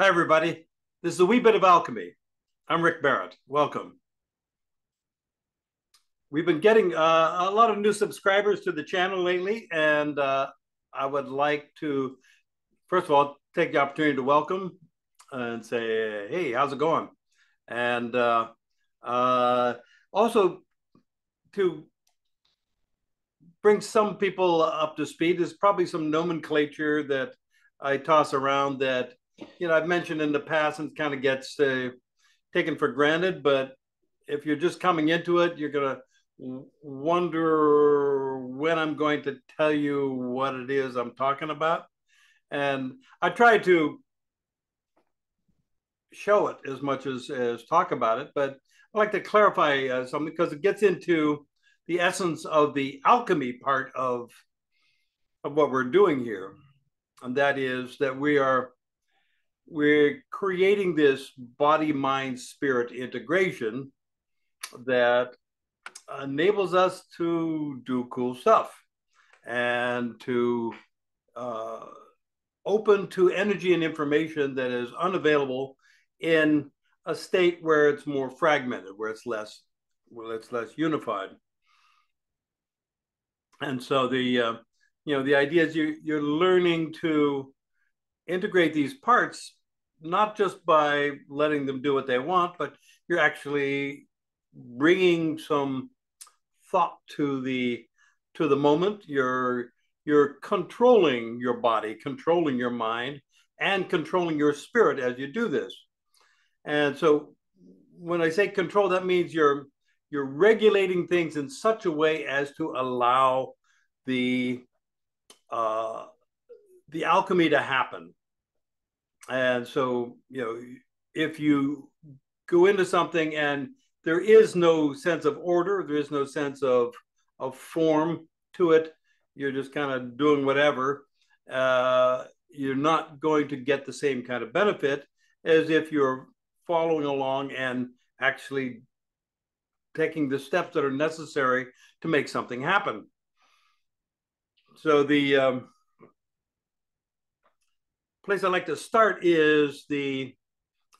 Hi, everybody. This is a wee bit of alchemy. I'm Rick Barrett. Welcome. We've been getting uh, a lot of new subscribers to the channel lately, and uh, I would like to, first of all, take the opportunity to welcome and say, hey, how's it going? And uh, uh also to bring some people up to speed, there's probably some nomenclature that I toss around that you know I've mentioned in the past and kind of gets uh, taken for granted. But if you're just coming into it, you're gonna wonder when I'm going to tell you what it is I'm talking about. And I try to show it as much as as talk about it, but I like to clarify uh, something because it gets into the essence of the alchemy part of of what we're doing here, and that is that we are we're creating this body mind spirit integration that enables us to do cool stuff and to uh, open to energy and information that is unavailable in a state where it's more fragmented, where it's less, where it's less unified. And so the, uh, you know, the idea is you you're learning to integrate these parts not just by letting them do what they want, but you're actually bringing some thought to the to the moment. You're you're controlling your body, controlling your mind, and controlling your spirit as you do this. And so, when I say control, that means you're you're regulating things in such a way as to allow the uh, the alchemy to happen and so, you know, if you go into something and there is no sense of order, there is no sense of of form to it, you're just kind of doing whatever. Uh, you're not going to get the same kind of benefit as if you're following along and actually taking the steps that are necessary to make something happen. So the um, place I'd like to start is the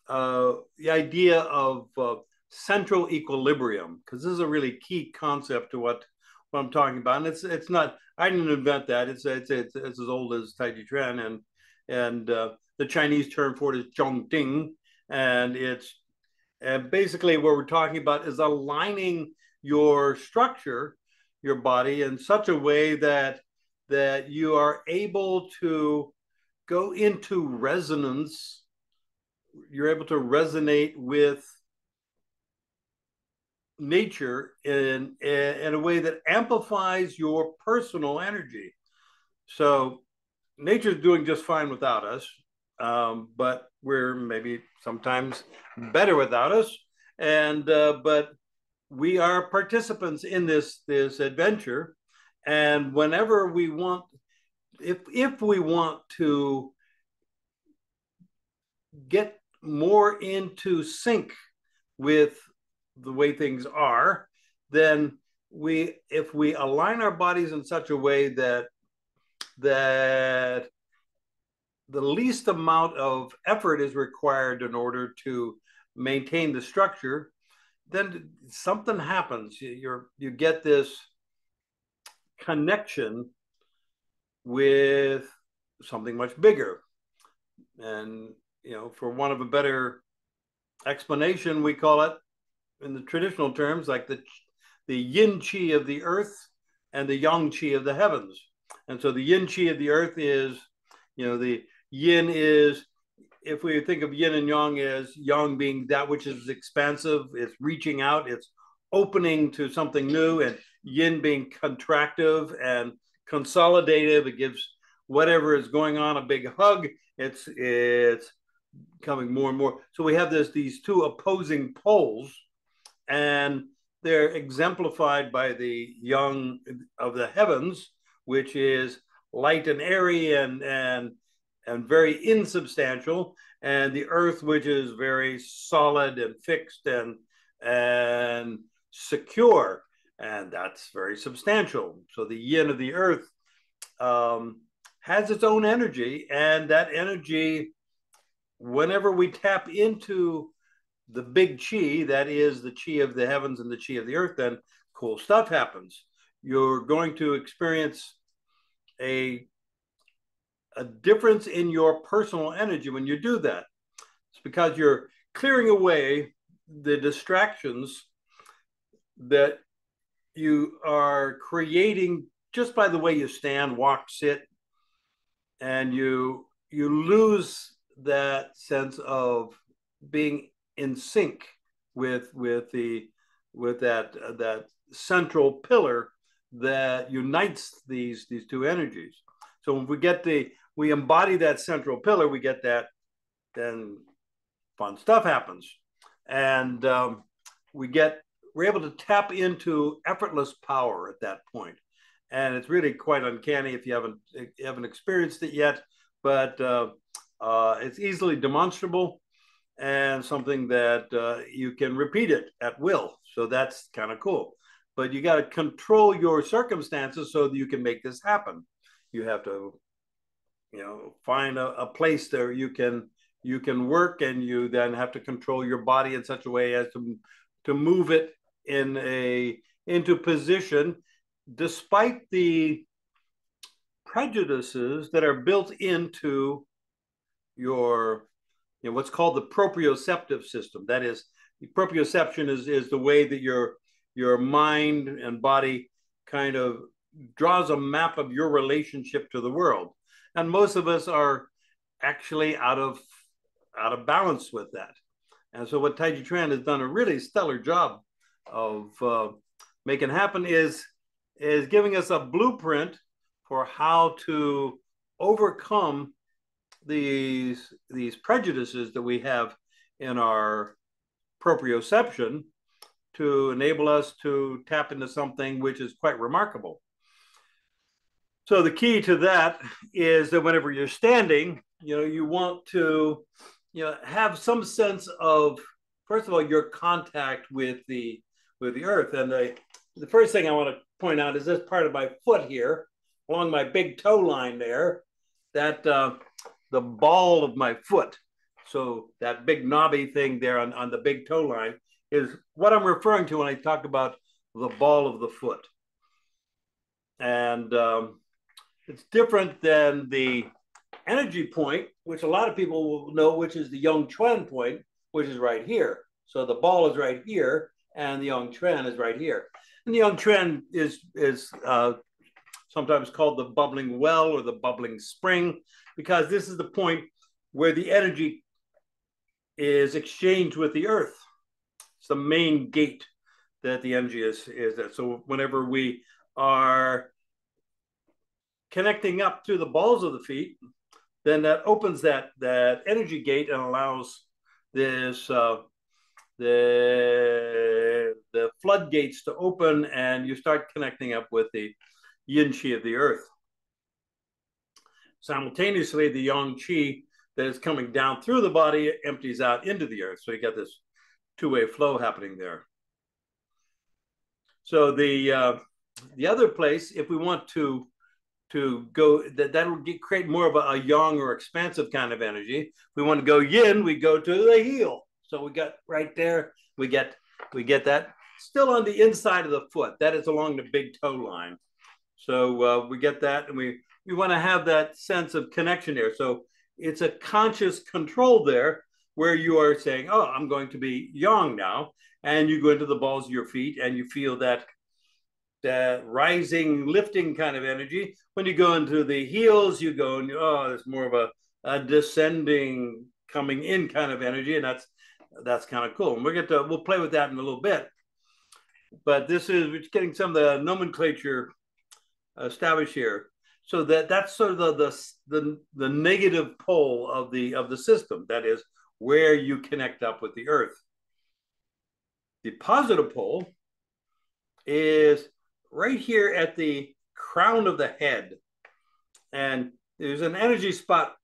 uh, the idea of uh, central equilibrium, because this is a really key concept to what, what I'm talking about. And it's it's not I didn't invent that. It's it's it's, it's as old as Tai Chi Chuan, and and uh, the Chinese term for it is Zhong Ding, and it's and basically what we're talking about is aligning your structure, your body, in such a way that that you are able to go into resonance, you're able to resonate with nature in, in a way that amplifies your personal energy. So nature's doing just fine without us, um, but we're maybe sometimes better without us. And uh, but we are participants in this this adventure, and whenever we want if if we want to get more into sync with the way things are, then we if we align our bodies in such a way that that the least amount of effort is required in order to maintain the structure, then something happens. You, you get this connection with something much bigger. And, you know, for one of a better explanation, we call it in the traditional terms like the, the yin chi of the earth and the yang chi of the heavens. And so the yin chi of the earth is, you know, the yin is, if we think of yin and yang as yang being that which is expansive, it's reaching out, it's opening to something new, and yin being contractive and consolidative. It gives whatever is going on a big hug. It's it's coming more and more. So we have this these two opposing poles, and they're exemplified by the yang of the heavens, which is light and airy and and and very insubstantial, and the earth, which is very solid and fixed and and secure and that's very substantial. So the yin of the earth um, has its own energy, and that energy whenever we tap into the big chi, that is the chi of the heavens and the chi of the earth, then cool stuff happens. You're going to experience a, a difference in your personal energy when you do that. It's because you're clearing away the distractions that you are creating just by the way you stand, walk, sit, and you you lose that sense of being in sync with with the with that uh, that central pillar that unites these these two energies. So when we get the we embody that central pillar, we get that then fun stuff happens, and um, we get we're able to tap into effortless power at that point, and it's really quite uncanny if you haven't if you haven't experienced it yet. But uh, uh, it's easily demonstrable and something that uh, you can repeat it at will. So that's kind of cool. But you got to control your circumstances so that you can make this happen. You have to, you know, find a, a place there you can you can work, and you then have to control your body in such a way as to to move it in a into position, despite the prejudices that are built into your you know, what's called the proprioceptive system. That is, proprioception is, is the way that your your mind and body kind of draws a map of your relationship to the world. And most of us are actually out of out of balance with that. And so what Taijiquan has done a really stellar job of uh, making happen is is giving us a blueprint for how to overcome these these prejudices that we have in our proprioception to enable us to tap into something which is quite remarkable. So the key to that is that whenever you're standing, you know, you want to, you know, have some sense of, first of all, your contact with the with the earth. And the the first thing I want to point out is this part of my foot here, along my big toe line there, that uh, the ball of my foot. So that big knobby thing there on, on the big toe line is what I'm referring to when I talk about the ball of the foot. And um, it's different than the energy point, which a lot of people will know, which is the Yung Chuan point, which is right here. So the ball is right here, and the Yung Chuan is right here. And the Yung Chuan is is uh, sometimes called the bubbling well or the bubbling spring because this is the point where the energy is exchanged with the earth. It's the main gate that the energy is is that. So whenever we are connecting up through the balls of the feet, then that opens that that energy gate and allows this uh, the the floodgates to open, and you start connecting up with the yin chi of the earth. Simultaneously, the yang chi that is coming down through the body empties out into the earth. So you get this two-way flow happening there. So the uh, the other place, if we want to to go, that that will get, create more of a, a yang or expansive kind of energy. If we want to go yin, we go to the heel. So we got right there. We get we get that still on the inside of the foot. That is along the big toe line. So uh, we get that, and we we want to have that sense of connection there. So it's a conscious control there where you are saying, oh, I'm going to be yang now. And you go into the balls of your feet and you feel that that rising, lifting kind of energy. When you go into the heels, you go and oh, it's more of a, a descending, coming in kind of energy, and that's that's kind of cool. And we'll get to we'll play with that in a little bit. But this is we're getting some of the nomenclature established here. So that that's sort of the, the the the negative pole of the of the system. That is where you connect up with the earth. The positive pole is right here at the crown of the head. And there's an energy spot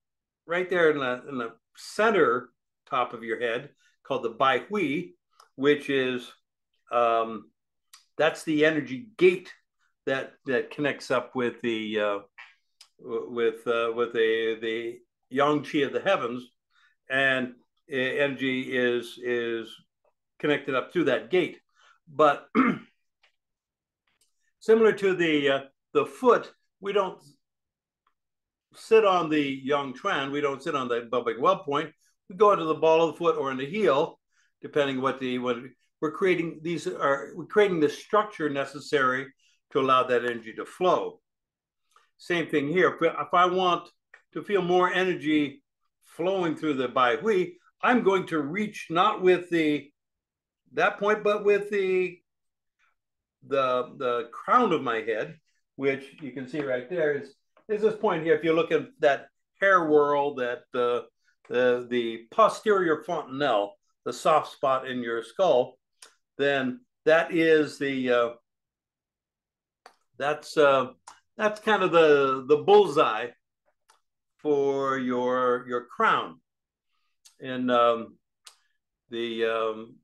right there in the in the center top of your head called the bai hui which is um, that's the energy gate that that connects up with the uh, with uh, with the the yang chi of the heavens, and energy is is connected up through that gate. But similar to the uh, the foot, we don't sit on the Yung Chuan. We don't sit on the bubbling Well point. We go into the ball of the foot or in the heel, depending what the what we're creating. These are we're creating the structure necessary to allow that energy to flow. Same thing here. If I want to feel more energy flowing through the Bai Hui, I'm going to reach not with the that point, but with the the the crown of my head, which you can see right there is is this point here. If you look at that hair whirl, that uh, the the posterior fontanelle, the soft spot in your skull, then that is the uh, that's uh, that's kind of the the bullseye for your your crown. And um, the um,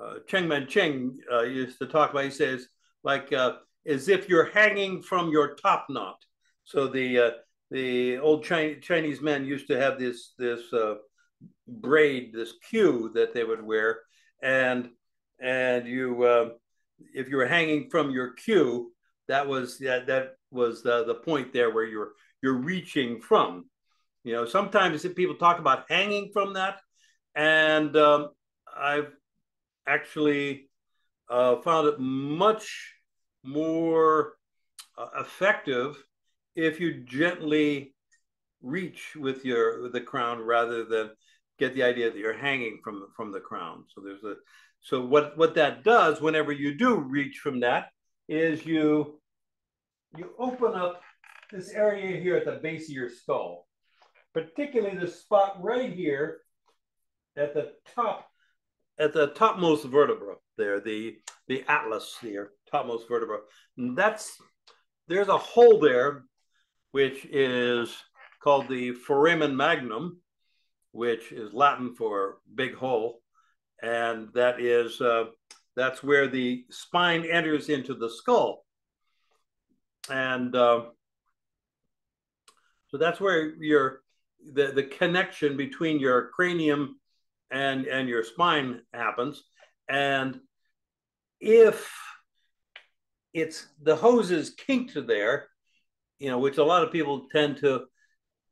uh, Cheng Man Ching uh, used to talk about. He says like uh, as if you're hanging from your top knot. So the uh, the old Chinese men used to have this this uh, braid, this queue that they would wear, and and you uh, if you were hanging from your queue, that was that that was the, the point there where you're you're reaching from. You know, sometimes people talk about hanging from that, and um, I've actually uh, found it much more uh, effective if you gently reach with your with the crown rather than get the idea that you're hanging from from the crown. So there's a so what what that does whenever you do reach from that is you you open up this area here at the base of your skull, particularly the spot right here at the top, at the topmost vertebra there, the, the atlas here, topmost vertebra. That's, there's a hole there, which is called the foramen magnum, which is Latin for big hole. And that is, uh, that's where the spine enters into the skull. And uh, so that's where your the, the connection between your cranium and and your spine happens. And if it's the hose is kinked there, you know, which a lot of people tend to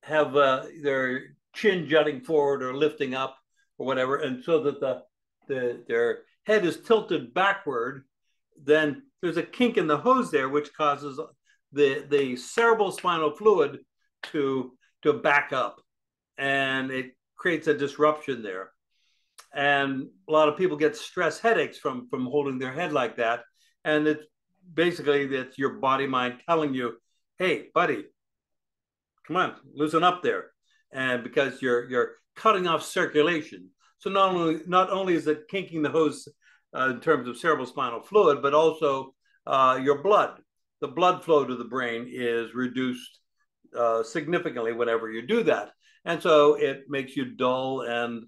have uh, their chin jutting forward or lifting up or whatever, and so that the the their head is tilted backward, then there's a kink in the hose there, which causes the the cerebral spinal fluid to to back up, and it creates a disruption there. And a lot of people get stress headaches from from holding their head like that, and it's basically that's your body mind telling you, "Hey, buddy, come on, loosen up there," and because you're you're cutting off circulation. So not only not only is it kinking the hose uh, in terms of cerebral spinal fluid, but also uh, your blood. The blood flow to the brain is reduced uh, significantly whenever you do that. And so it makes you dull and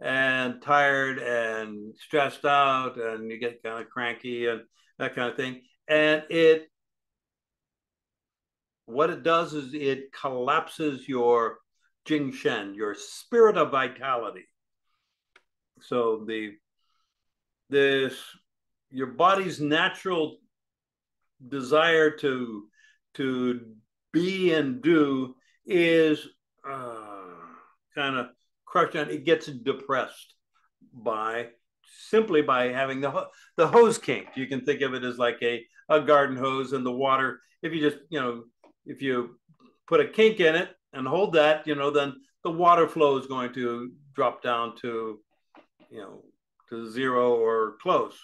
and tired and stressed out and you get kind of cranky and that kind of thing. And it what it does is it collapses your Jing Shen, your spirit of vitality. So the this your body's natural desire to to be and do is uh, kind of crushed down. It gets depressed by simply by having the the hose kinked. You can think of it as like a a garden hose and the water. If you just you know if you put a kink in it and hold that, you know, then the water flow is going to drop down to you know to zero or close.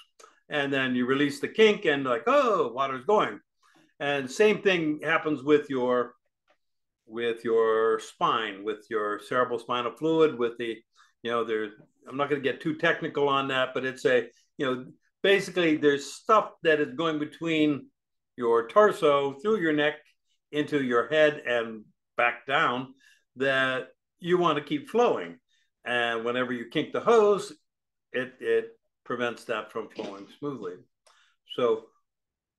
And then you release the kink and like, oh, water's going. And same thing happens with your with your spine, with your cerebral spinal fluid, with the, you know, there's I'm not going to get too technical on that, but it's a, you know, basically there's stuff that is going between your torso through your neck into your head and back down that you want to keep flowing. And whenever you kink the hose, it it prevents that from flowing smoothly. So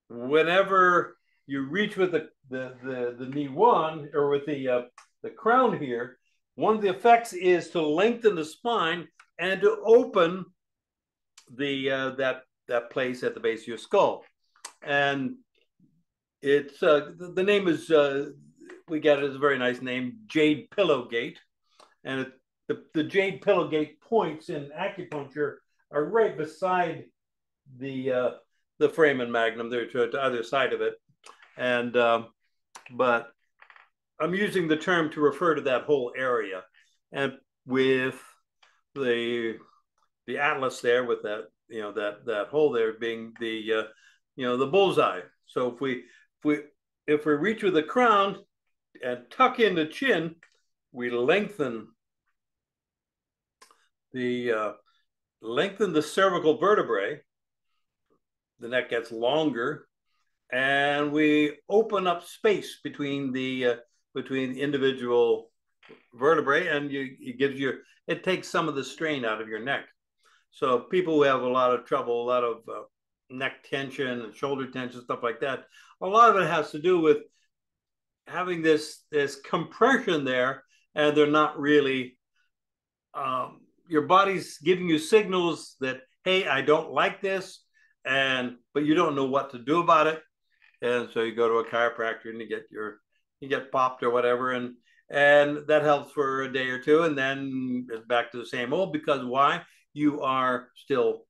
whenever you reach with the the the, the Niwan or with the uh, the crown here, one of the effects is to lengthen the spine and to open the uh, that that place at the base of your skull. And it's uh, the, name is uh, we got it as a very nice name, Jade Pillow Gate, and it, the the Jade Pillow Gate points in acupuncture are right beside the uh, the foramen magnum. They're to the other side of it, and um, but I'm using the term to refer to that whole area, and with the the atlas there with that you know that that hole there being the uh, you know the bullseye. So if we we if we reach with the crown and tuck in the chin, we lengthen the uh, lengthen the cervical vertebrae. The neck gets longer, and we open up space between the uh, between individual vertebrae, and you it gives you it takes some of the strain out of your neck. So people who have a lot of trouble, a lot of uh, neck tension and shoulder tension, stuff like that, a lot of it has to do with having this this compression there, and they're not really. Um, your body's giving you signals that hey, I don't like this, and but you don't know what to do about it, and so you go to a chiropractor and you get your you get popped or whatever, and and that helps for a day or two, and then it's back to the same old. Because why? You are still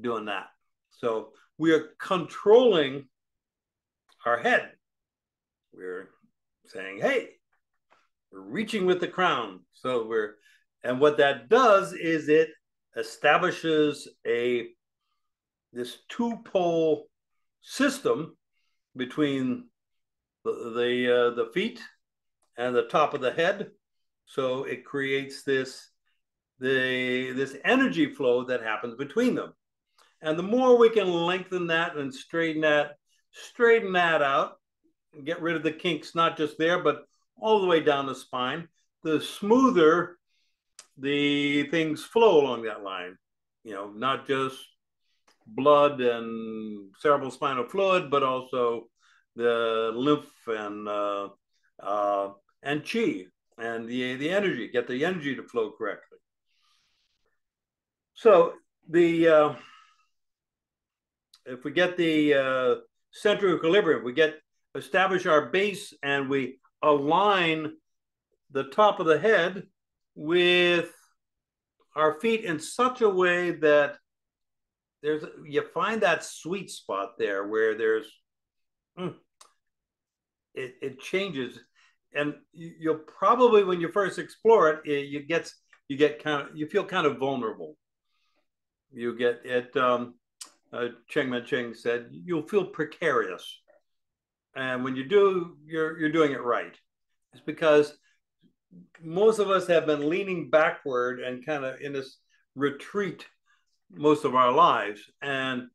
doing that. So we are controlling our head. We're saying, "Hey, we're reaching with the crown." So we're, and what that does is it establishes a this two pole system between the the, uh, the feet and the top of the head. So it creates this the this energy flow that happens between them. And the more we can lengthen that and straighten that, straighten that out, get rid of the kinks, not just there, but all the way down the spine, the smoother the things flow along that line. You know, not just blood and cerebral spinal fluid, but also the lymph and uh, uh, and chi and the the energy, get the energy to flow correctly. So the uh, if we get the uh, center equilibrium, we get establish our base and we align the top of the head with our feet in such a way that there's you find that sweet spot there where there's mm, it, it changes. And you'll probably when you first explore it, it you get you get kind of you feel kind of vulnerable. You get it um, uh, cheng man-ching said you'll feel precarious. And when you do you're you're doing it right. It's because most of us have been leaning backward and kind of in this retreat most of our lives. And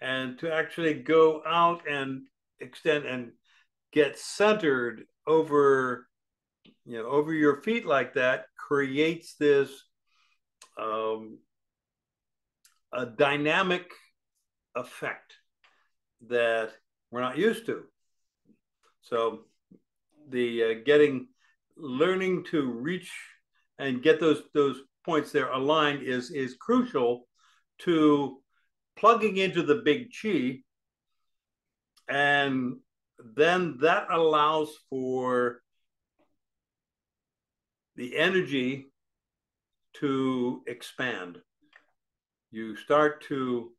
and to actually go out and extend and get centered over you know over your feet like that creates this um, a dynamic effect that we're not used to so the uh, getting learning to reach and get those those points there aligned is is crucial to plugging into the big chi and then that allows for the energy to expand. You start to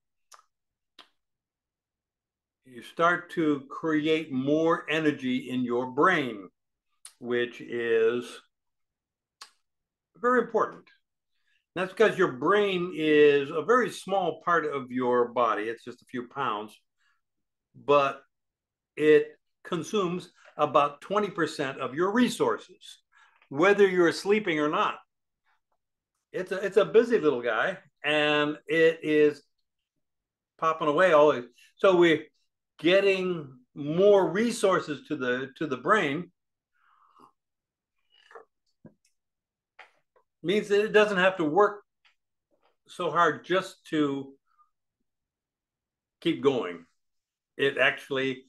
you start to create more energy in your brain, which is very important. That's because your brain is a very small part of your body. It's just a few pounds, but it consumes about 20% of your resources, whether you're sleeping or not. It's a, it's a busy little guy and it is popping away always. So we're getting more resources to the to the brain means that it doesn't have to work so hard just to keep going. It actually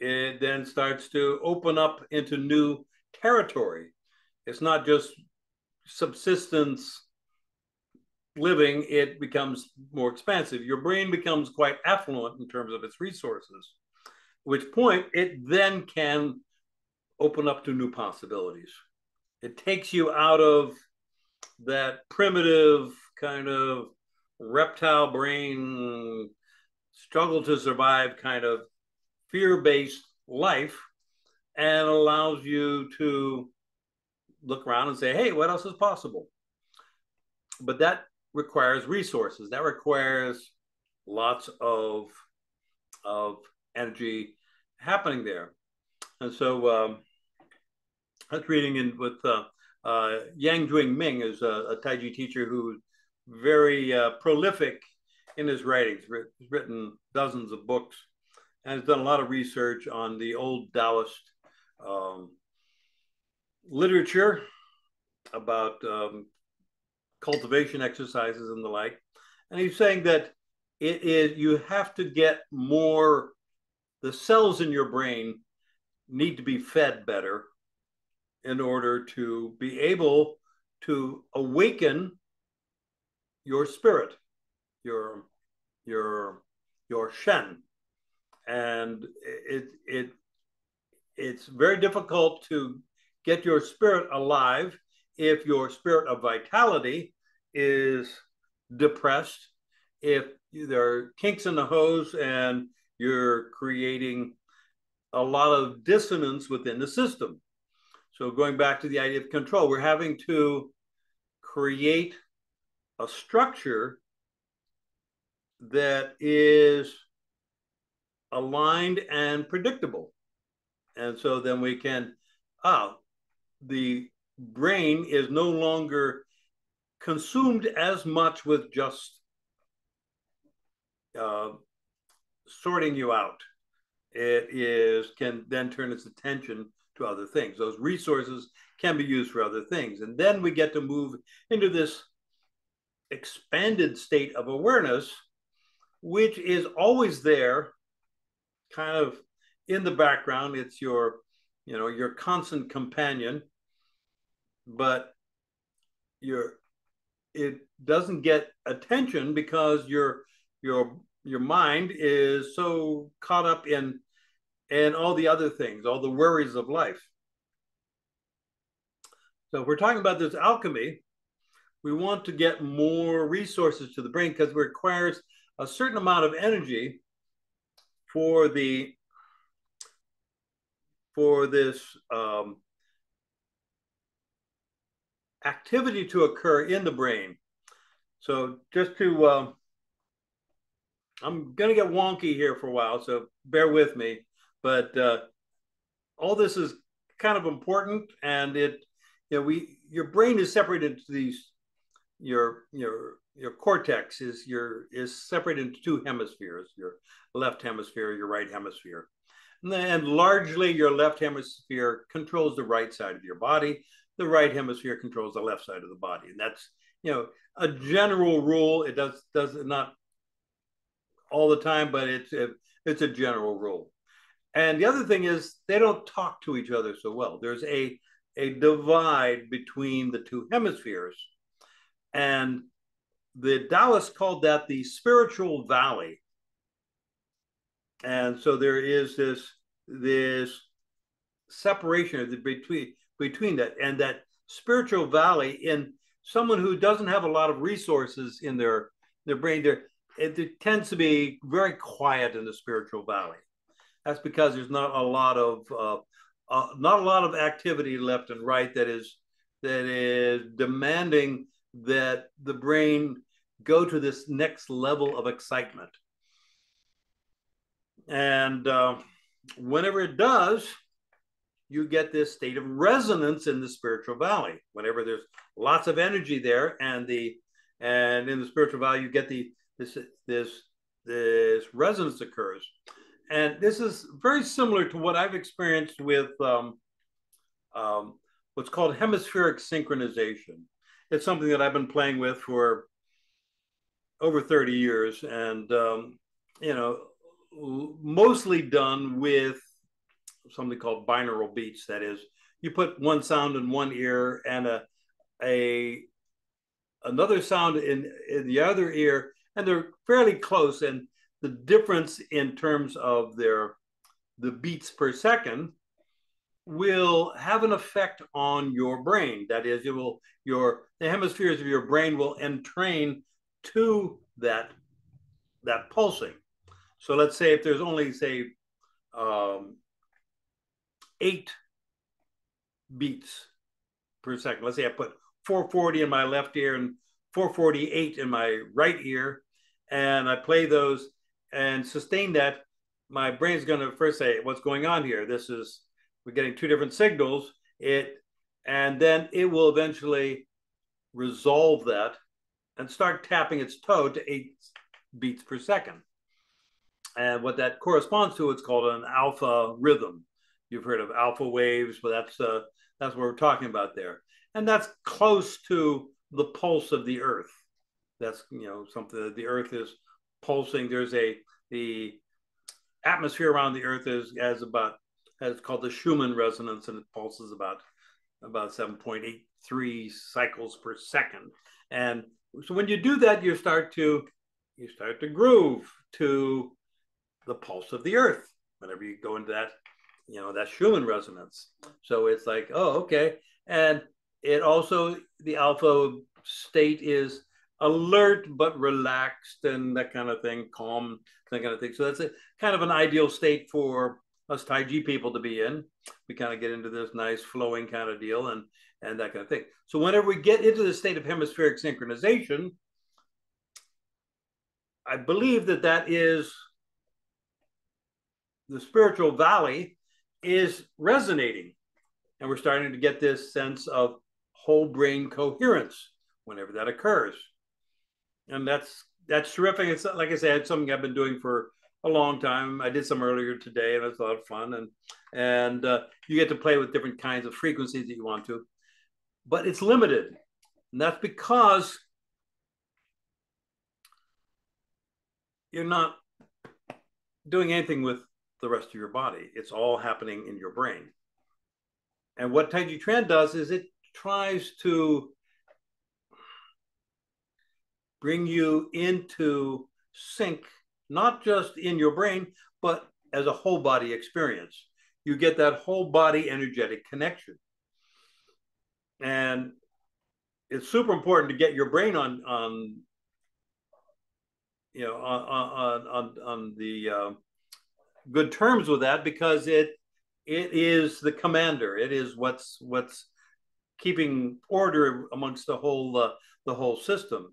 it then starts to open up into new territory. it's not just subsistence living, it becomes more expansive. Your brain becomes quite affluent in terms of its resources, which point it then can open up to new possibilities. It takes you out of that primitive kind of reptile brain struggle to survive kind of fear based life and allows you to look around and say, hey, what else is possible? But that requires resources. That requires lots of of energy happening there. And so um, I was reading in with uh, uh, Yang Jwing Ming is a, a Tai Chi teacher who's very uh, prolific in his writings. He's written dozens of books and has done a lot of research on the old Taoist um, literature about um, cultivation exercises and the like. And he's saying that it is you have to get more the cells in your brain need to be fed better in order to be able to awaken your spirit your your your shen and it it it's very difficult to get your spirit alive if your spirit of vitality is depressed, if there are kinks in the hose and you're creating a lot of dissonance within the system. So, going back to the idea of control, we're having to create a structure that is aligned and predictable. And so then we can, ah, the brain is no longer consumed as much with just uh, sorting you out. It is can then turn its attention to other things. Those resources can be used for other things, and then we get to move into this expanded state of awareness, which is always there, kind of in the background. It's your, you know, your constant companion but your it doesn't get attention because your your your mind is so caught up in and all the other things, all the worries of life. So if we're talking about this alchemy, we want to get more resources to the brain because it requires a certain amount of energy for the for this um, activity to occur in the brain. So just to, um, I'm going to get wonky here for a while, so bear with me. But uh, all this is kind of important, and it, you know, we your brain is separated into these. Your your your cortex is your is separated into two hemispheres. Your left hemisphere, your right hemisphere. And largely, your left hemisphere controls the right side of your body the right hemisphere controls the left side of the body. And that's, you know, a general rule. It does, does not all the time, but it's, a, it's a general rule. And the other thing is they don't talk to each other so well. There's a, a divide between the two hemispheres. And the Taoists called that the spiritual valley. And so there is this, this separation of the between between that and that spiritual valley in someone who doesn't have a lot of resources in their their brain there it, it, tends to be very quiet in the spiritual valley. That's because there's not a lot of uh, uh, not a lot of activity left and right that is that is demanding that the brain go to this next level of excitement. And uh, whenever it does you get this state of resonance in the spiritual valley. Whenever there's lots of energy there, and the and in the spiritual valley, you get the this this this resonance occurs, and this is very similar to what I've experienced with um, um, what's called hemispheric synchronization. It's something that I've been playing with for over 30 years, and um, you know, mostly done with something called binaural beats. That is, you put one sound in one ear and a a another sound in, in the other ear, and they're fairly close. And the difference in terms of their the beats per second will have an effect on your brain. That is, it will your the hemispheres of your brain will entrain to that that pulsing. So let's say if there's only say um, eight beats per second. Let's say I put 440 in my left ear and 448 in my right ear, and I play those and sustain that. My brain's going to first say, "What's going on here? This is we're getting two different signals." It and then it will eventually resolve that and start tapping its toe to eight beats per second. And what that corresponds to, it's called an alpha rhythm. You've heard of alpha waves, but that's uh, that's what we're talking about there, and that's close to the pulse of the Earth. That's you know something that the Earth is pulsing. There's a the atmosphere around the Earth is as about as called the Schumann resonance, and it pulses about about 7.83 cycles per second. And so when you do that, you start to you start to groove to the pulse of the earth whenever you go into that you know that schumann resonance. So it's like oh okay. And it also the alpha state is alert but relaxed and that kind of thing calm that kind of thing. So that's a kind of an ideal state for us tai chi people to be in. We kind of get into this nice flowing kind of deal and and that kind of thing. So whenever we get into the state of hemispheric synchronization i believe that that is the spiritual valley is resonating. And we're starting to get this sense of whole brain coherence whenever that occurs. And that's that's terrific. It's like I said, it's something I've been doing for a long time. I did some earlier today, and it was a lot of fun. And and uh, you get to play with different kinds of frequencies that you want to, but it's limited, and that's because you're not doing anything with the rest of your body. It's all happening in your brain. And what Tai Chi Chuan does is it tries to bring you into sync, not just in your brain, but as a whole body experience. You get that whole body energetic connection. And it's super important to get your brain on on you know on on on, on the uh, good terms with that because it it is the commander. It is what's what's keeping order amongst the whole uh, the whole system.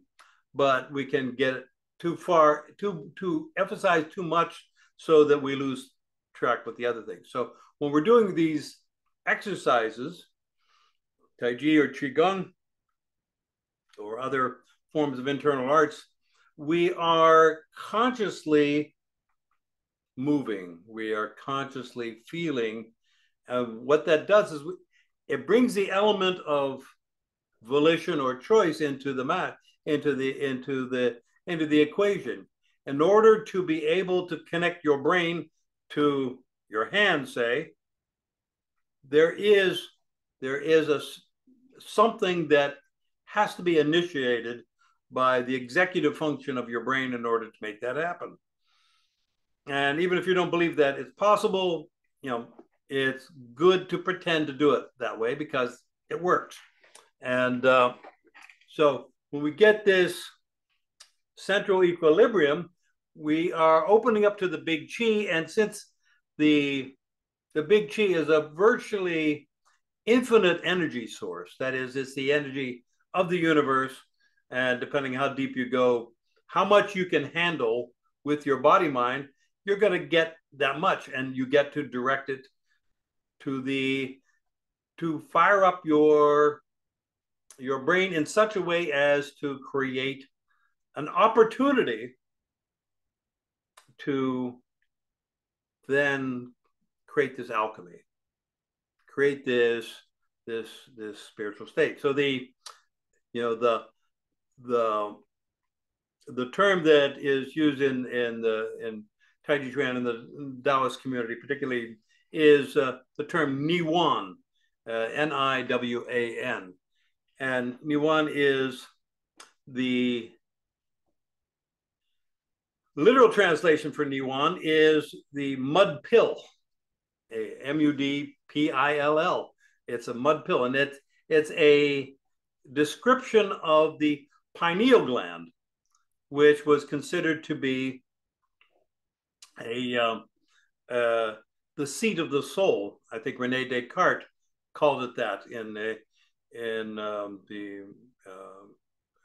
But we can get too far, too to emphasize too much, so that we lose track with the other things. So when we're doing these exercises, Tai Chi or Qigong, or other forms of internal arts, we are consciously moving. We are consciously feeling. And what that does is it brings the element of volition or choice into the mat, into the into the into the equation. In order to be able to connect your brain to your hand, say, there is there is a something that has to be initiated by the executive function of your brain in order to make that happen. And even if you don't believe that it's possible, you know, it's good to pretend to do it that way because it works. And uh, so when we get this central equilibrium, we are opening up to the big chi. And since the the big chi is a virtually infinite energy source, that is, it's the energy of the universe. And depending how deep you go, how much you can handle with your body mind you're going to get that much and you get to direct it to the to fire up your your brain in such a way as to create an opportunity to then create this alchemy create this this this spiritual state. So the you know the the the term that is used in in the in Tai Chi Chuan and the Taoist community, particularly, is uh, the term Niwan. uh, N I W A N. And Niwan is the literal translation for Niwan is the mud pill, M U D P I L L. It's a mud pill, and it's it's a description of the pineal gland, which was considered to be a um, uh, the seat of the soul. I think Rene Descartes called it that in a, in um, the uh,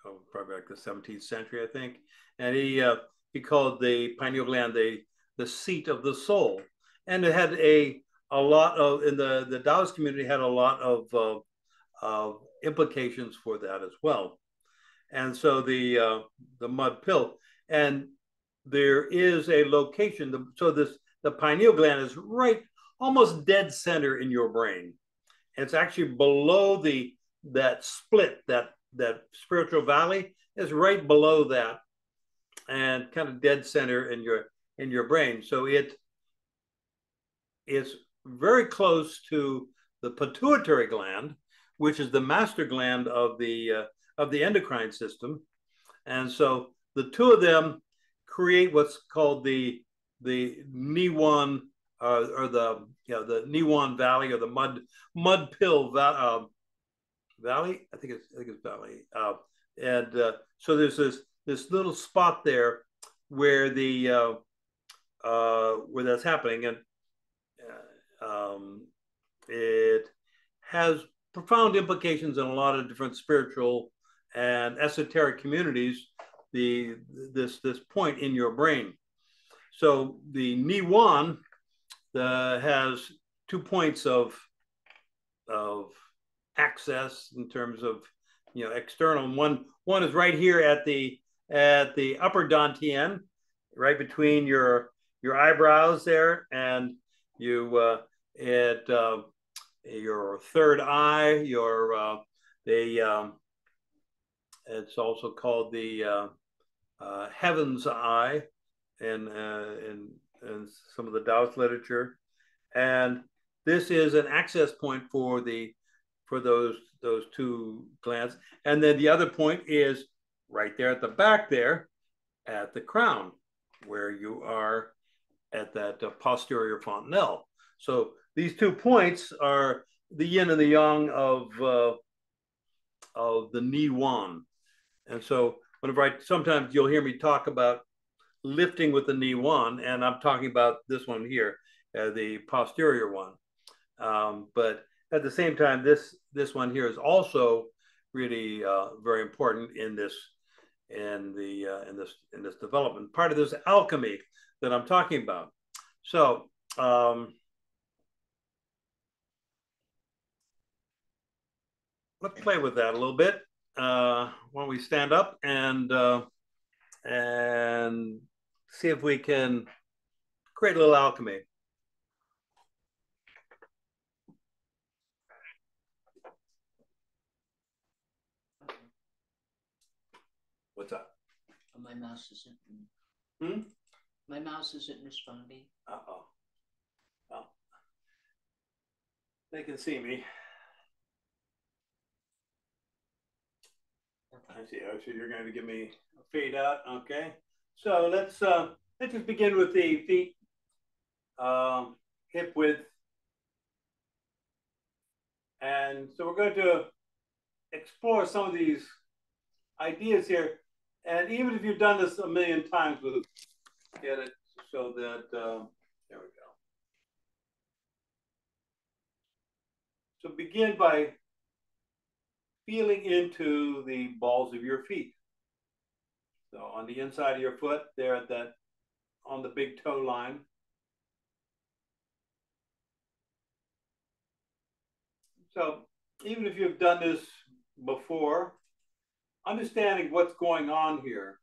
oh, probably like the 17th century, I think, and he uh, he called the pineal gland the the seat of the soul, and it had a a lot of in the the Taoist community had a lot of uh, of implications for that as well, and so the uh, the mud pill and there is a location. So this the pineal gland is right almost dead center in your brain. It's actually below the that split that that spiritual valley is right below that and kind of dead center in your in your brain. So it is very close to the pituitary gland, which is the master gland of the uh, of the endocrine system, and so the two of them create what's called the the Niwan uh, or the you know the Niwan Valley or the mud mud pill va- uh, valley. I think it's I think it's valley. Uh, and uh, so there's this this little spot there where the uh, uh, where that's happening, and um, it has profound implications in a lot of different spiritual and esoteric communities the this this point in your brain. So the Niwan the, has two points of of access in terms of you know external. One one is right here at the at the upper dantian, right between your your eyebrows there, and you uh, at uh, your third eye, your uh, the um, it's also called the uh, uh, Heaven's Eye in, uh, in, in some of the Taoist literature. And this is an access point for the for those those two glands. And then the other point is right there at the back there at the crown where you are at that uh, posterior fontanelle. So these two points are the yin and the yang of uh, of the Niwan. And so whenever I sometimes you'll hear me talk about lifting with the Niwan, and I'm talking about this one here, uh, the posterior one. Um, but at the same time, this this one here is also really uh, very important in this in the uh, in this in this development part of this alchemy that I'm talking about. So. Um, let's play with that a little bit uh, why don't we stand up and uh, and see if we can create a little alchemy. What's up? My mouse isn't. Hmm? My mouse isn't responding. Uh oh. Well, they can see me. I see. Oh, so you're going to give me a fade out. Okay. So let's uh, let's just begin with the feet, um, hip width, and so we're going to explore some of these ideas here. And even if you've done this a million times, we'll get it so that uh, there we go. So begin by feeling into the balls of your feet. So on the inside of your foot, there at that, on the big toe line. So even if you've done this before, understanding what's going on here,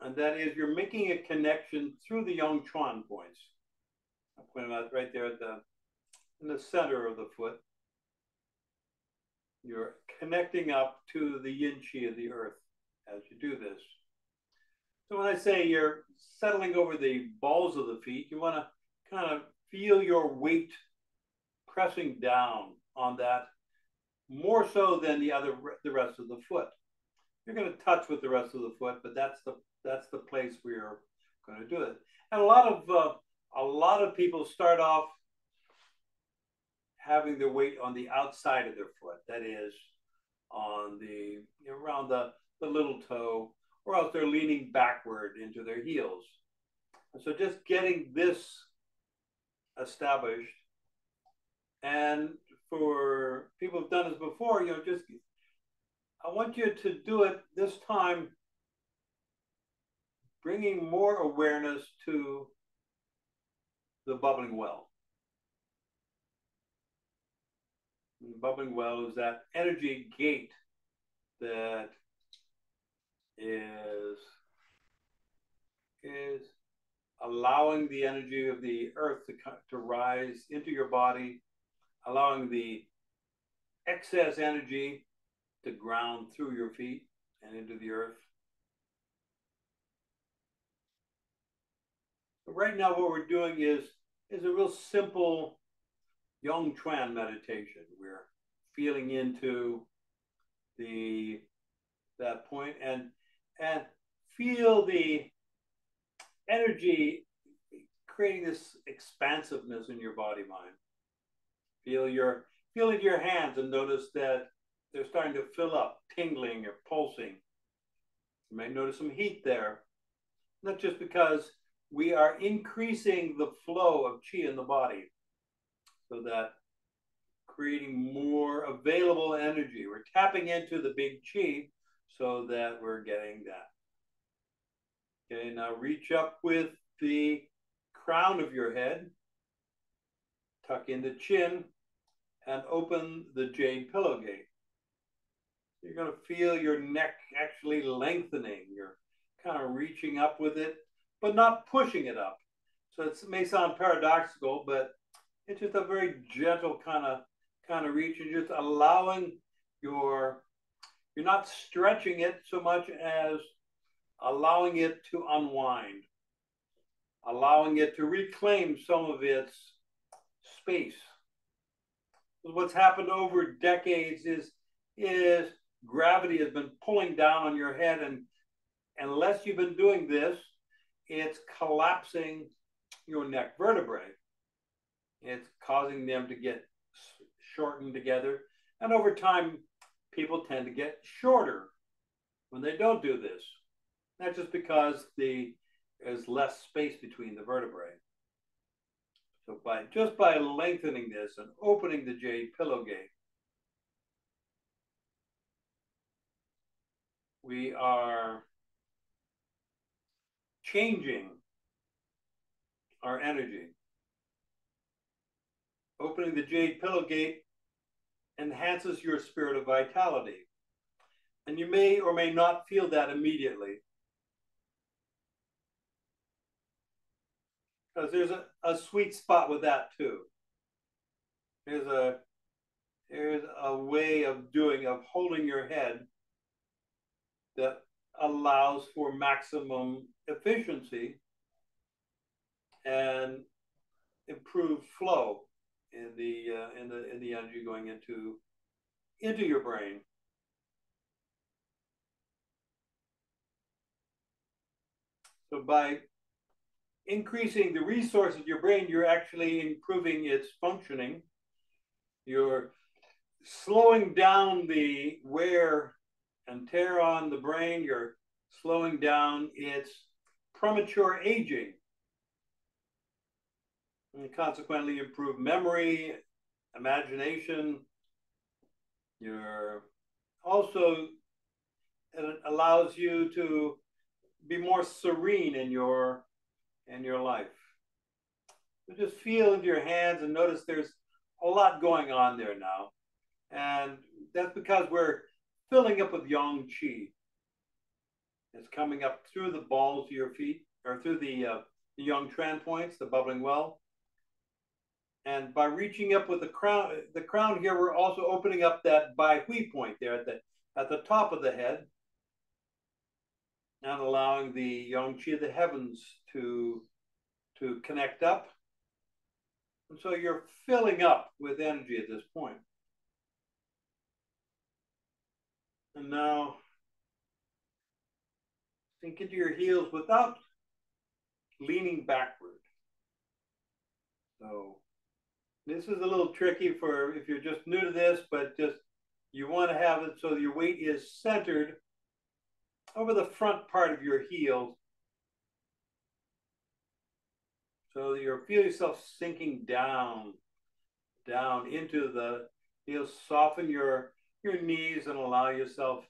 and that is you're making a connection through the Yung Chuan points. I point them out right there at the in the center of the foot. You're connecting up to the yin chi of the earth as you do this. So when I say you're settling over the balls of the feet, you want to kind of feel your weight pressing down on that more so than the other the rest of the foot. You're going to touch with the rest of the foot, but that's the that's the place where you're going to do it. And a lot of uh, a lot of people start off having their weight on the outside of their foot. That is, on the around the the little toe, or else they're leaning backward into their heels. And so just getting this established and for people who've done this before, you know, just I want you to do it this time, bringing more awareness to the bubbling well. The bubbling well is that energy gate that is is allowing the energy of the earth to, to rise into your body allowing the excess energy to ground through your feet and into the earth. But right now, what we're doing is is a real simple Yung Chuan meditation. We're feeling into the that point and and feel the energy creating this expansiveness in your body mind. Feel your feel into your hands and notice that they're starting to fill up, tingling or pulsing. You may notice some heat there. Not just because we are increasing the flow of chi in the body so that creating more available energy. We're tapping into the big chi so that we're getting that. Okay, now reach up with the crown of your head, tuck in the chin, and open the jade pillow gate. You're going to feel your neck actually lengthening. You're kind of reaching up with it, but not pushing it up. So it may sound paradoxical, but it's just a very gentle kind of kind of reach. And just allowing your you're not stretching it so much as allowing it to unwind, allowing it to reclaim some of its space. What's happened over decades is is gravity has been pulling down on your head and unless you've been doing this it's collapsing your neck vertebrae it's causing them to get shortened together. And over time people tend to get shorter when they don't do this. That's just because the there's less space between the vertebrae. So by just by lengthening this and opening the jade pillow gate, we are changing our energy. Opening the jade pillow gate enhances your spirit of vitality. And you may or may not feel that immediately. because there's a, a sweet spot with that too. There's a there's a way of doing of holding your head that allows for maximum efficiency and improved flow in the uh, in the in the energy going into into your brain. So by increasing the resources of your brain, you're actually improving its functioning. You're slowing down the wear and tear on the brain. You're slowing down its premature aging. And consequently, improve memory, imagination. You're also, it allows you to be more serene in your in your life. So just feel into your hands and notice there's a lot going on there now. And that's because we're filling up with yang qi. It's coming up through the balls of your feet or through the, uh, the Yung Chuan points, the bubbling well. And by reaching up with the crown, the crown here, we're also opening up that Bai Hui point there at the at the top of the head and allowing the Yang Qi of the heavens to, to connect up And so you're filling up with energy at this point. And now sink into your heels without leaning backward. So this is a little tricky for if you're just new to this, but just you want to have it so your weight is centered over the front part of your heels. So you feel yourself sinking down, down into the heels. Soften your your knees and allow yourself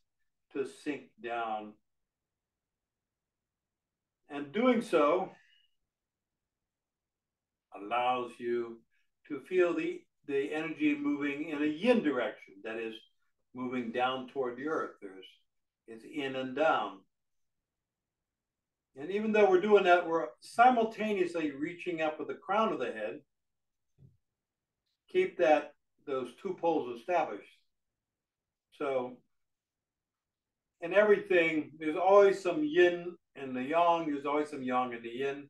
to sink down. And doing so allows you to feel the, the energy moving in a yin direction, that is, moving down toward the earth. There's it's in and down. And even though we're doing that, we're simultaneously reaching up with the crown of the head. Keep that those two poles established. So in everything, there's always some yin and the yang, there's always some yang and the yin.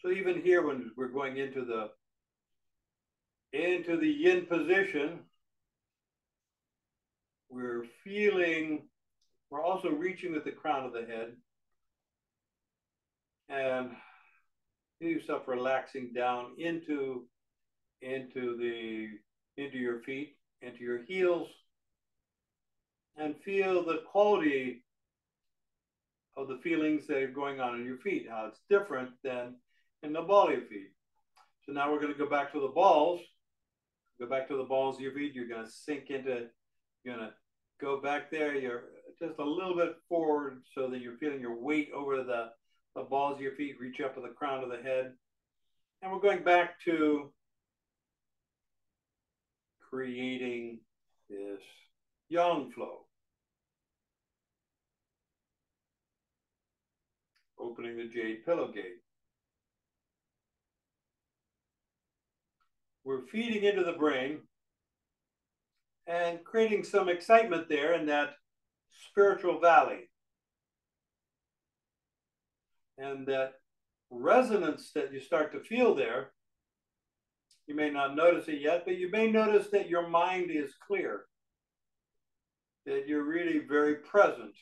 So even here, when we're going into the into the yin position, we're feeling, we're also reaching with the crown of the head. And feel yourself relaxing down into, into the into your feet, into your heels, and feel the quality of the feelings that are going on in your feet, how it's different than in the ball of your feet. So now we're going to go back to the balls. Go back to the balls of your feet. You're going to sink into, you're going to go back there. You're just a little bit forward so that you're feeling your weight over the, the balls of your feet. Reach up to the crown of the head. And we're going back to creating this yang flow. Opening the jade pillow gate. We're feeding into the brain and creating some excitement there in that spiritual valley. And that resonance that you start to feel there, you may not notice it yet, but you may notice that your mind is clear, that you're really very present.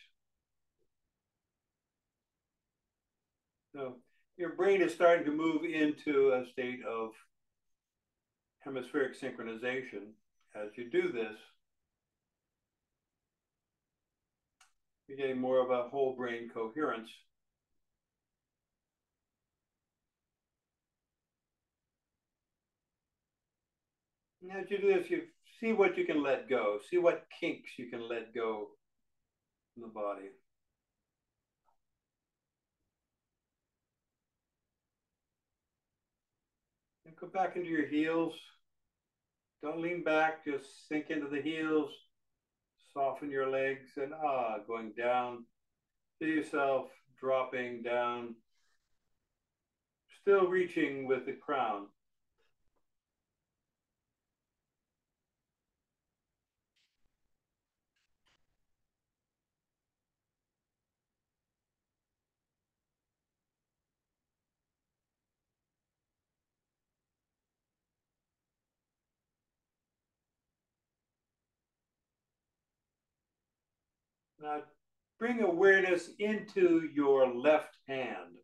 So your brain is starting to move into a state of hemispheric synchronization, as you do this, you're getting more of a whole brain coherence. And as you do this, you see what you can let go, see what kinks you can let go in the body. Go back into your heels. Don't lean back, just sink into the heels. Soften your legs and ah, going down. Feel yourself dropping down. Still reaching with the crown. Now bring awareness into your left hand.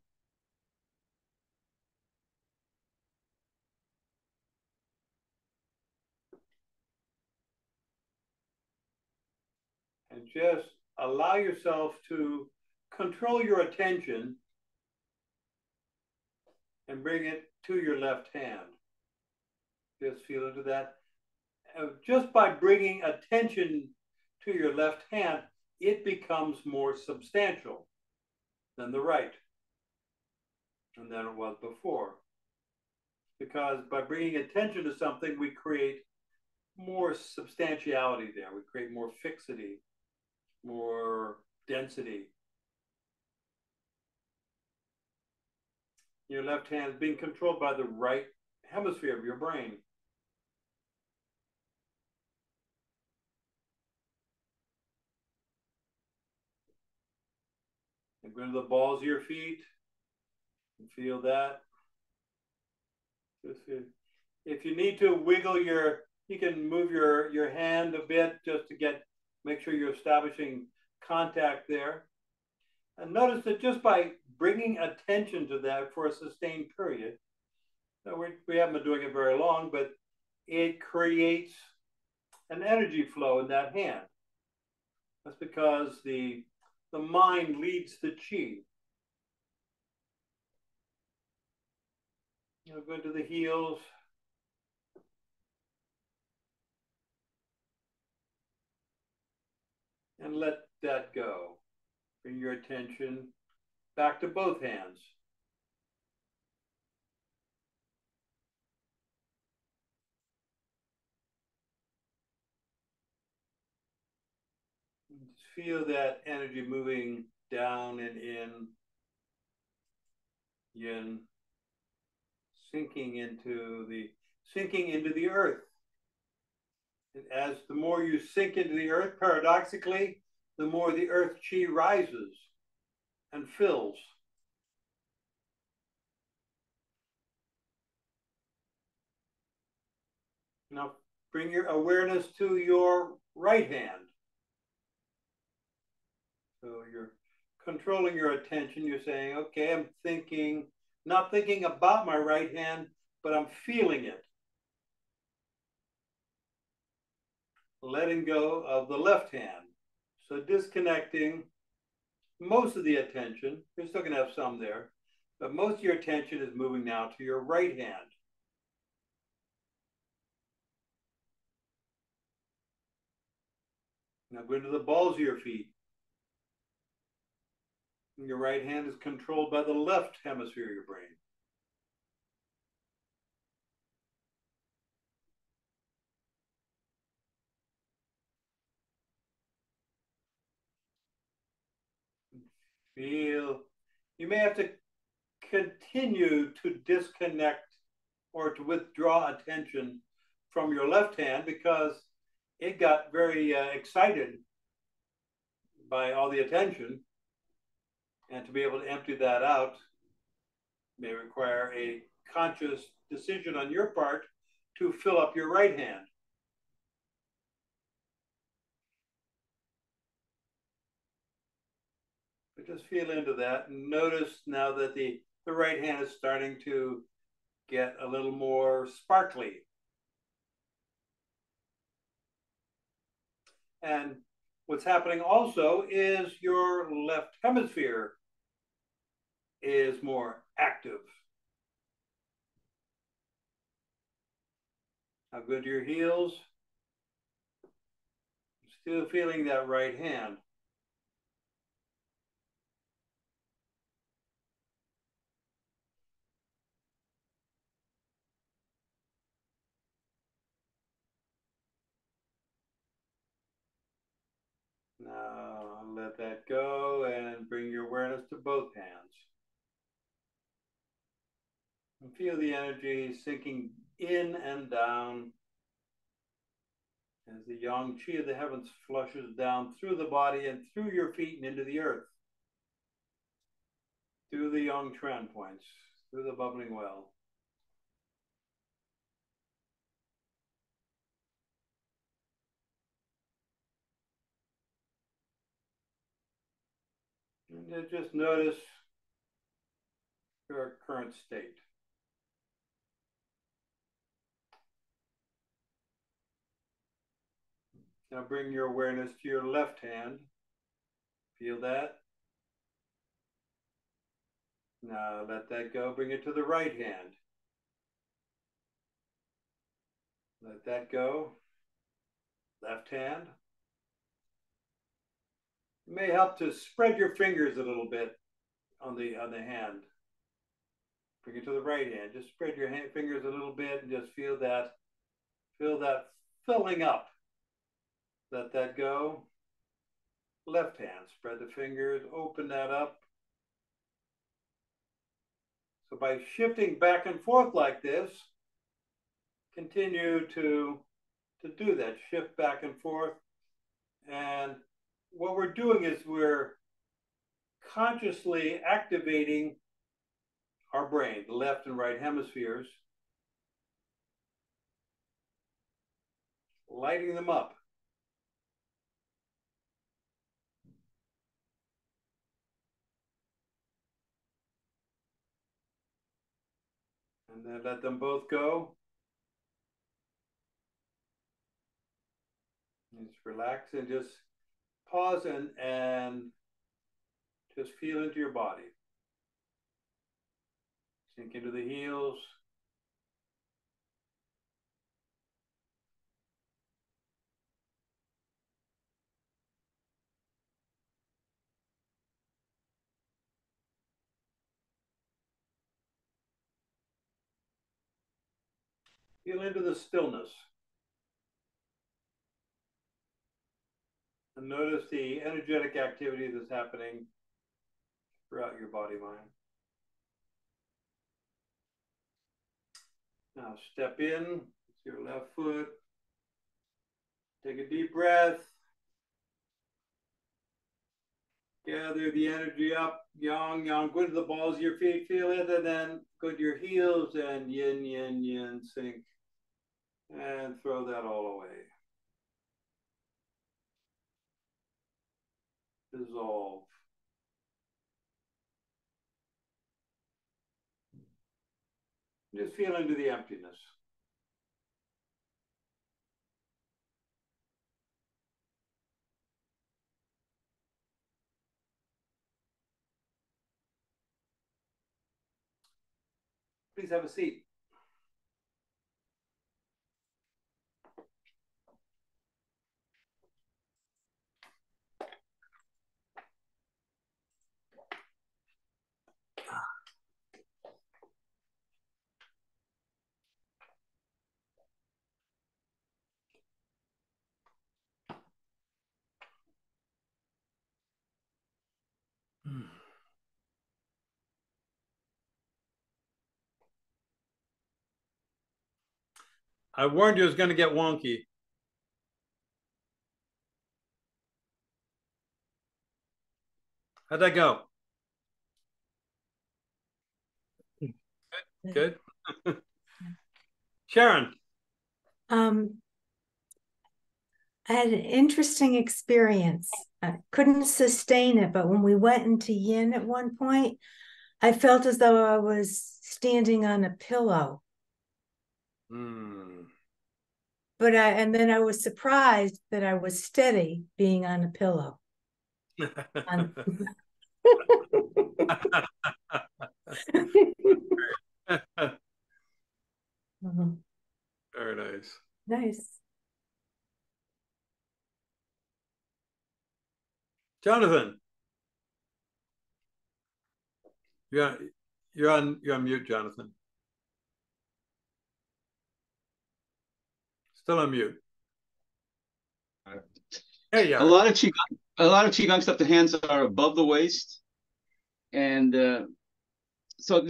And just allow yourself to control your attention and bring it to your left hand. Just feel into that. Uh, just by bringing attention to your left hand, it becomes more substantial than the right and than it was before. Because by bringing attention to something, we create more substantiality there. We create more fixity, more density. Your left hand is being controlled by the right hemisphere of your brain. Go to the balls of your feet feel that. If you need to wiggle your, you can move your, your hand a bit just to get, make sure you're establishing contact there. And notice that just by bringing attention to that for a sustained period, we, we haven't been doing it very long, but it creates an energy flow in that hand. That's because the, the mind leads the chi. You know, go to the heels. And let that go. Bring your attention back to both hands. Feel that energy moving down and in, yin, sinking into the sinking into the earth. And as the more you sink into the earth, paradoxically, the more the earth chi rises and fills. Now bring your awareness to your right hand. So you're controlling your attention. You're saying, okay, I'm thinking, not thinking about my right hand, but I'm feeling it. Letting go of the left hand. So disconnecting most of the attention. You're still going to have some there, but most of your attention is moving now to your right hand. Now go into the balls of your feet. Your right hand is controlled by the left hemisphere of your brain. Feel, you may have to continue to disconnect or to withdraw attention from your left hand because it got very uh, excited by all the attention and to be able to empty that out may require a conscious decision on your part to fill up your right hand. But just feel into that notice now that the, the right hand is starting to get a little more sparkly. And what's happening also is your left hemisphere is more active. How good your heels? Still feeling that right hand. Now let that go and bring your awareness to both hands. And feel the energy sinking in and down as the yang chi of the heavens flushes down through the body and through your feet and into the earth, through the Yung Chuan points, through the bubbling well. And just notice your current state. Now bring your awareness to your left hand. Feel that? Now let that go. Bring it to the right hand. Let that go. Left hand. It may help to spread your fingers a little bit on the on the hand. Bring it to the right hand. Just spread your hand, fingers a little bit and just feel that feel that filling up. Let that go. Left hand, spread the fingers, open that up. So by shifting back and forth like this, continue to, to do that, shift back and forth. And what we're doing is we're consciously activating our brain, the left and right hemispheres, lighting them up. And then let them both go. Just relax and just pause and, and just feel into your body. Sink into the heels. Feel into the stillness. And notice the energetic activity that's happening throughout your body mind. Now step in, with your left foot. Take a deep breath. Gather the energy up, yang, yang. Go to the balls of your feet, feel it, and then go to your heels and yin, yin, yin, sink. And throw that all away. Dissolve. Just feel into the emptiness. Please have a seat. I warned you it was going to get wonky. How'd that go? Good. Good. Sharon. Um, I had an interesting experience. I couldn't sustain it, but when we went into yin at one point, I felt as though I was standing on a pillow. Hmm. But I, and then I was surprised that I was steady being on a pillow. On-. Very nice. Nice. Jonathan. You're on, you're on you're on mute, Jonathan. Still on mute. There you a lot of qigong, a lot of qigong stuff. The hands are above the waist, and uh, so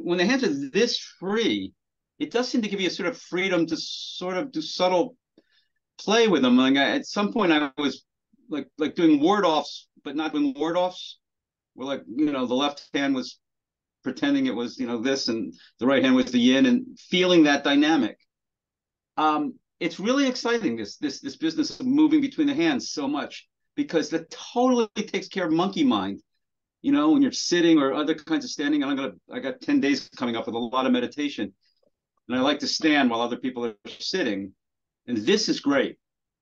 when the hands are this free, it does seem to give you a sort of freedom to sort of do subtle play with them. Like I, at some point, I was like like doing ward offs, but not doing ward offs. Where like you know the left hand was pretending it was you know this, and the right hand was the yin, and feeling that dynamic. Um, it's really exciting this this this business of moving between the hands so much because that totally takes care of monkey mind. You know when you're sitting or other kinds of standing and i'm gonna i got 10 days coming up with a lot of meditation and i like to stand while other people are sitting. And this is great.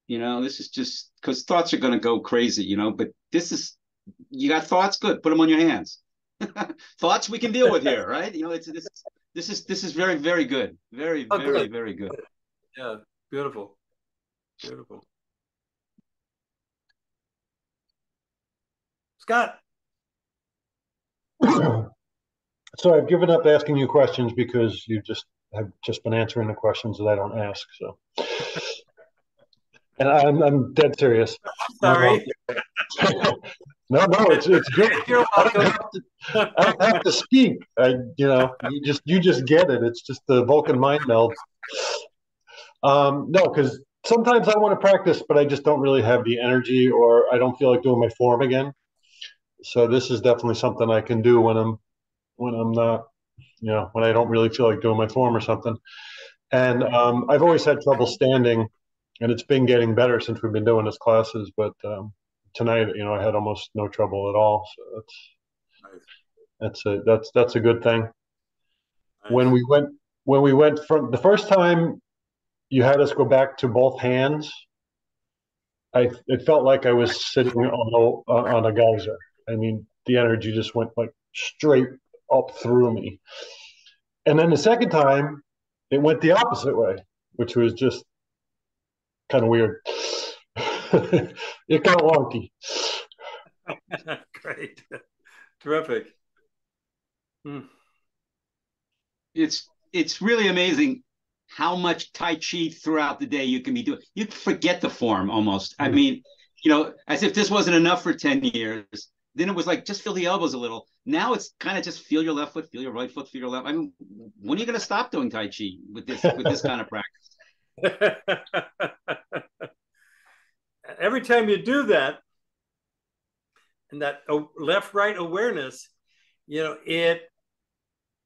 You know this is just because thoughts are going to go crazy you know but this is you got thoughts? Good. Put them on your hands. Thoughts we can deal with here right? You know it's this this is this is very very good. Very Oh, very good. very good. Yeah, beautiful. Beautiful. Scott. So I've given up asking you questions because you just have just been answering the questions that I don't ask. So, and I'm I'm dead serious. Sorry. No, no, it's it's good. You're I don't welcome. have to, I don't have to speak. I, you know, you just you just get it. It's just the Vulcan mind meld. Um, no, because sometimes I want to practice, but I just don't really have the energy, or I don't feel like doing my form again. So this is definitely something I can do when I'm when I'm not, you know, when I don't really feel like doing my form or something. And um, I've always had trouble standing and it's been getting better since we've been doing this classes. But um, tonight, you know, I had almost no trouble at all. So that's that's a that's that's a good thing. When we went when we went from the first time, you had us go back to both hands. I it felt like I was sitting on a on a geyser. I mean, the energy just went like straight up through me. And then the second time, it went the opposite way, which was just kind of weird. it got wonky. Great. Terrific. Hmm. it's it's really amazing how much tai chi throughout the day you can be doing. You forget the form almost. I Mhm. mean you know as if this wasn't enough for 10 years. Then it was like just feel the elbows a little. Now it's kind of just feel your left foot feel your right foot feel your left. I mean when are you going to stop doing tai chi with this with this kind of practice? Every time you do that, and that left right awareness, you know, it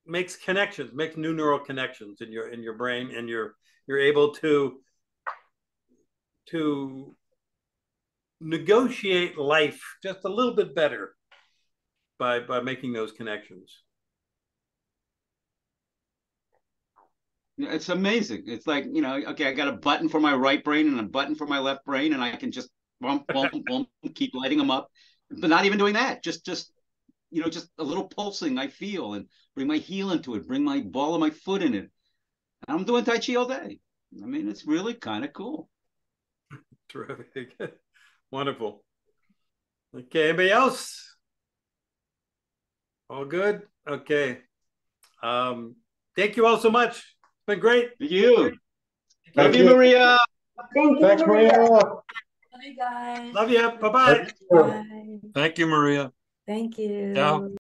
makes connections, makes new neural connections in your in your brain, and you're you're able to to negotiate life just a little bit better by by making those connections. it's amazing it's like you know okay i got a button for my right brain and a button for my left brain and i can just bump, bump, bump, keep lighting them up but not even doing that just just you know just a little pulsing i feel and bring my heel into it bring my ball of my foot in it and i'm doing tai chi all day i mean it's really kind of cool Terrific. Wonderful. Okay, anybody else? All good? Okay. Um, thank you all so much. It's been great. you Thank love you you. maria Thank Thanks, Maria. Bye, guys. Love you. Bye-bye. Bye. Thank you, Maria. Thank you. Ciao.